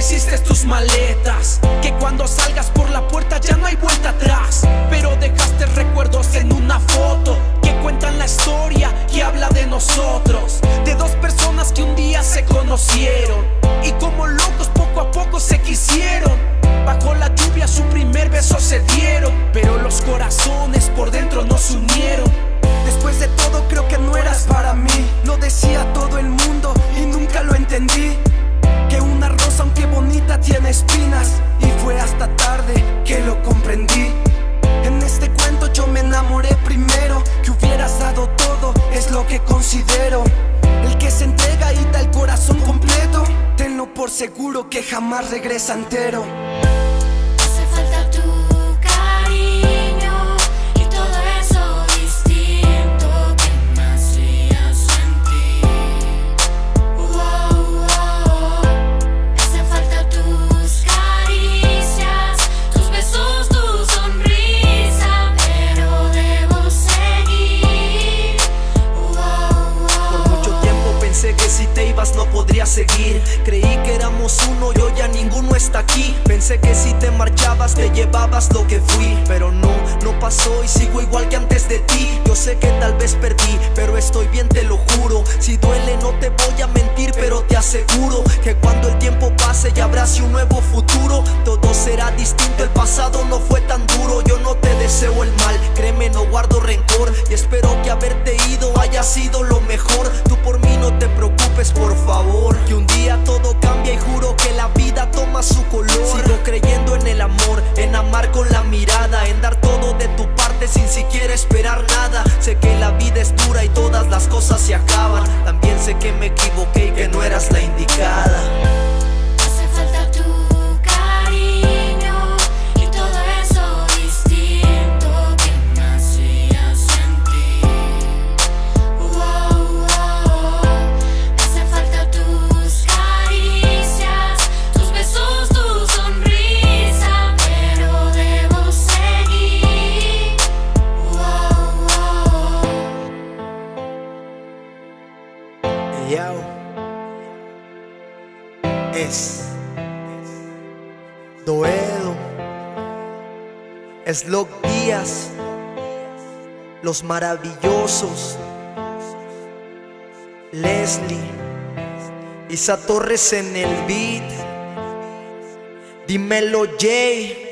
hiciste tus maletas. Que cuando salgas por la puerta ya no hay vuelta atrás. Que considero. El que se entrega y da el corazón completo, tenlo por seguro que jamás regresa entero. No podría seguir. Creí que éramos uno y hoy ya ninguno está aquí. Pensé que si te marchabas te llevabas lo que fui. Pero no, no pasó y sigo igual que antes de ti. Yo sé que tal vez perdí, pero estoy bien, te lo juro. Si duele, no te voy a mentir, pero te aseguro que cuando el tiempo pase ya habrá un nuevo futuro. Todo será distinto, con la mirada, en dar todo de tu parte sin siquiera esperar nada. Sé que la vida es dura y todas las cosas se acaban. También sé que me equivoqué y que no eras la indicada. Es Doedo es Log Díaz Los Maravillosos Leslie Isa Torres en el beat Dímelo Jay